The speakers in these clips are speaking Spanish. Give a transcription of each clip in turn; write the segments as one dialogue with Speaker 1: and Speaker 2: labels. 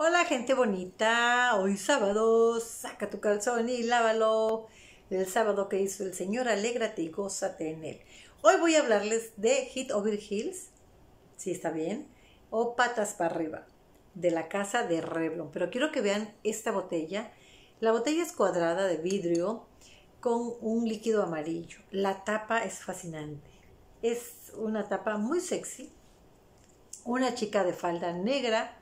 Speaker 1: Hola gente bonita, hoy sábado, saca tu calzón y lávalo. El sábado que hizo el Señor, alégrate y gózate en él. Hoy voy a hablarles de Hit Over Hills, si está bien, o Patas para arriba, de la casa de Revlon. Pero quiero que vean esta botella. La botella es cuadrada de vidrio con un líquido amarillo. La tapa es fascinante. Es una tapa muy sexy. Una chica de falda negra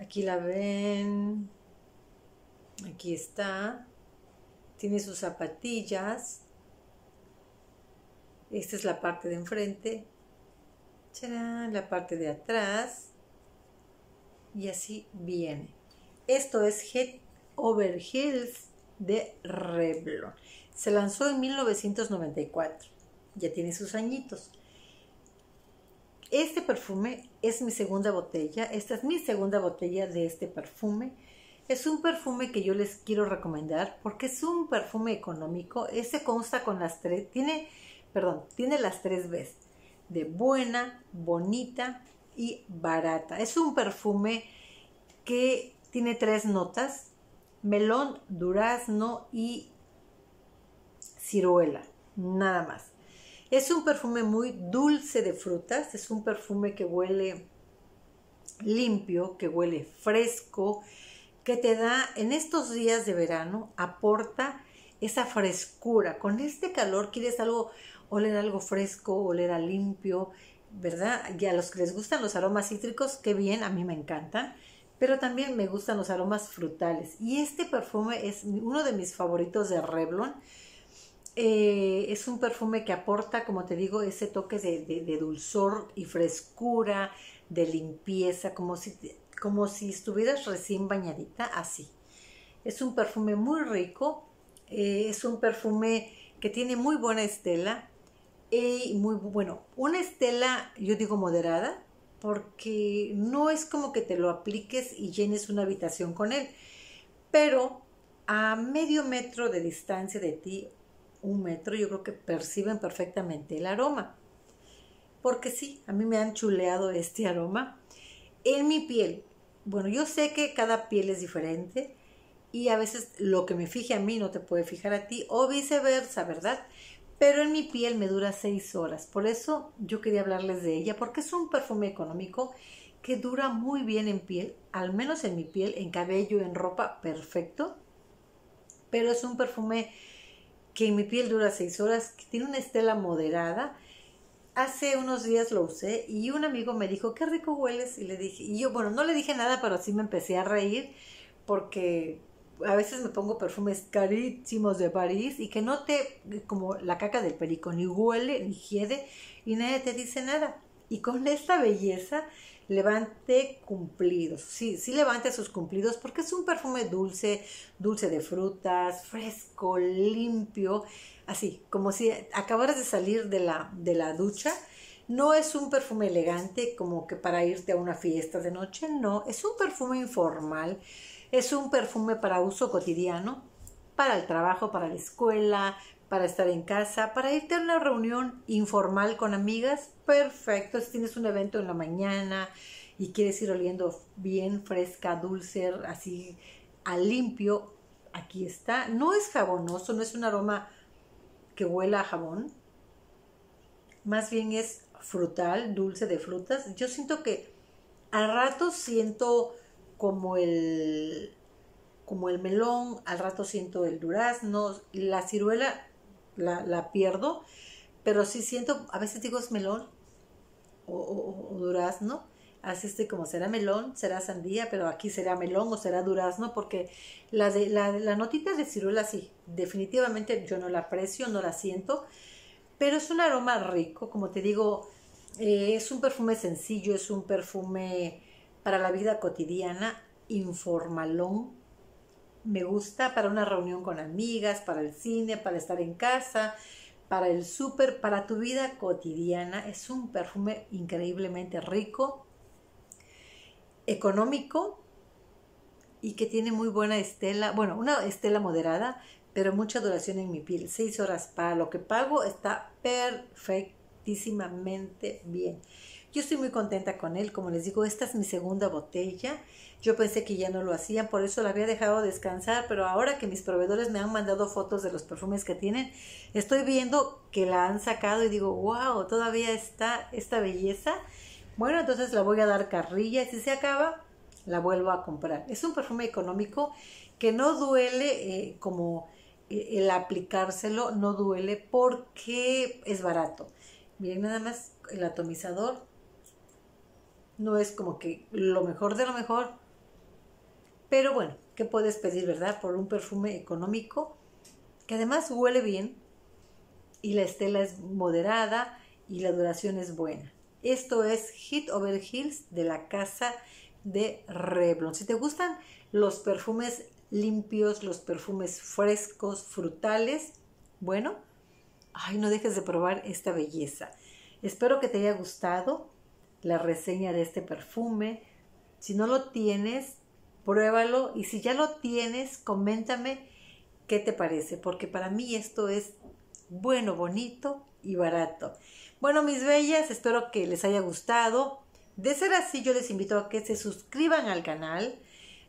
Speaker 1: Aquí la ven. Aquí está. Tiene sus zapatillas. Esta es la parte de enfrente. La parte de atrás. Y así viene. Esto es Head Over Heels de Revlon. Se lanzó en 1994. Ya tiene sus añitos. Este perfume es mi segunda botella. Esta es mi segunda botella de este perfume. Es un perfume que yo les quiero recomendar porque es un perfume económico. Ese consta con las tres, tiene, perdón, tiene las tres Bs. De buena, bonita y barata. Es un perfume que tiene tres notas. Melón, durazno y ciruela. Nada más. Es un perfume muy dulce de frutas, es un perfume que huele limpio, que huele fresco, que te da en estos días de verano, aporta esa frescura. Con este calor quieres algo, oler algo fresco, oler a limpio, ¿verdad? Y a los que les gustan los aromas cítricos, qué bien, a mí me encantan, pero también me gustan los aromas frutales. Y este perfume es uno de mis favoritos de Revlon eh, es un perfume que aporta, como te digo, ese toque de, dulzor y frescura, de limpieza, como si, como si estuvieras recién bañadita, así. Es un perfume muy rico, eh, es un perfume que tiene muy buena estela, y muy bueno, una estela, yo digo moderada, porque no es como que te lo apliques y llenes una habitación con él, pero a medio metro de distancia de ti un metro, yo creo que perciben perfectamente el aroma. Porque sí, a mí me han chuleado este aroma. En mi piel, bueno, yo sé que cada piel es diferente y a veces lo que me fije a mí no te puede fijar a ti o viceversa, ¿verdad? Pero en mi piel me dura seis horas. Por eso yo quería hablarles de ella, porque es un perfume económico que dura muy bien en piel, al menos en mi piel, en cabello, en ropa, perfecto. Pero es un perfume que mi piel dura seis horas, que tiene una estela moderada. Hace unos días lo usé y un amigo me dijo, qué rico hueles. Y le dije, yo, bueno, no le dije nada, pero sí me empecé a reír porque a veces me pongo perfumes carísimos de París y que no te, como la caca del perico, ni huele, ni hiede y nadie te dice nada. Y con esta belleza levante cumplidos. Sí, sí levante sus cumplidos porque es un perfume dulce, dulce de frutas, fresco, limpio, así, como si acabaras de salir de la, de la ducha. No es un perfume elegante como que para irte a una fiesta de noche, no, es un perfume informal, es un perfume para uso cotidiano, para el trabajo, para la escuela, para estar en casa, para irte a una reunión informal con amigas, perfecto. Si tienes un evento en la mañana y quieres ir oliendo bien, fresca, dulce, así a limpio, aquí está. No es jabonoso, no es un aroma que huela a jabón. Más bien es frutal, dulce de frutas. Yo siento que al rato siento como el como el melón, al rato siento el durazno, la ciruela la, pierdo, pero sí siento, a veces digo es melón o, durazno, así este como será melón, será sandía, pero aquí será melón o será durazno, porque la, la, la notita de ciruela sí, definitivamente yo no la aprecio, no la siento, pero es un aroma rico, como te digo, eh, es un perfume sencillo, es un perfume para la vida cotidiana, informalón, me gusta para una reunión con amigas, para el cine, para estar en casa, para el súper, para tu vida cotidiana. Es un perfume increíblemente rico, económico y que tiene muy buena estela, bueno, una estela moderada, pero mucha duración en mi piel. Seis horas para lo que pago está perfectísimamente bien. Yo estoy muy contenta con él, como les digo, esta es mi segunda botella. Yo pensé que ya no lo hacían, por eso la había dejado descansar, pero ahora que mis proveedores me han mandado fotos de los perfumes que tienen, estoy viendo que la han sacado y digo, wow, todavía está esta belleza. Bueno, entonces la voy a dar carrilla y si se acaba, la vuelvo a comprar. Es un perfume económico que no duele eh, como eh, el aplicárselo, no duele porque es barato. Miren nada más el atomizador. No es como que lo mejor de lo mejor, pero bueno, ¿qué puedes pedir, verdad? Por un perfume económico que además huele bien y la estela es moderada y la duración es buena. Esto es Hit Over Hills de la casa de Revlon. Si te gustan los perfumes limpios, los perfumes frescos, frutales, bueno, ay, no dejes de probar esta belleza. Espero que te haya gustado la reseña de este perfume. Si no lo tienes, pruébalo y si ya lo tienes, coméntame qué te parece, porque para mí esto es bueno, bonito y barato. Bueno, mis bellas, espero que les haya gustado. De ser así, yo les invito a que se suscriban al canal.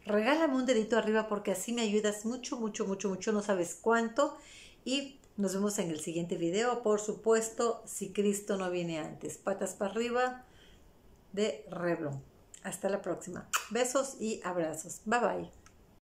Speaker 1: Regálame un dedito arriba porque así me ayudas mucho, mucho, mucho, mucho, no sabes cuánto. Y nos vemos en el siguiente video, por supuesto, si Cristo no viene antes. Patas para arriba de Revlon. Hasta la próxima. Besos y abrazos. Bye bye.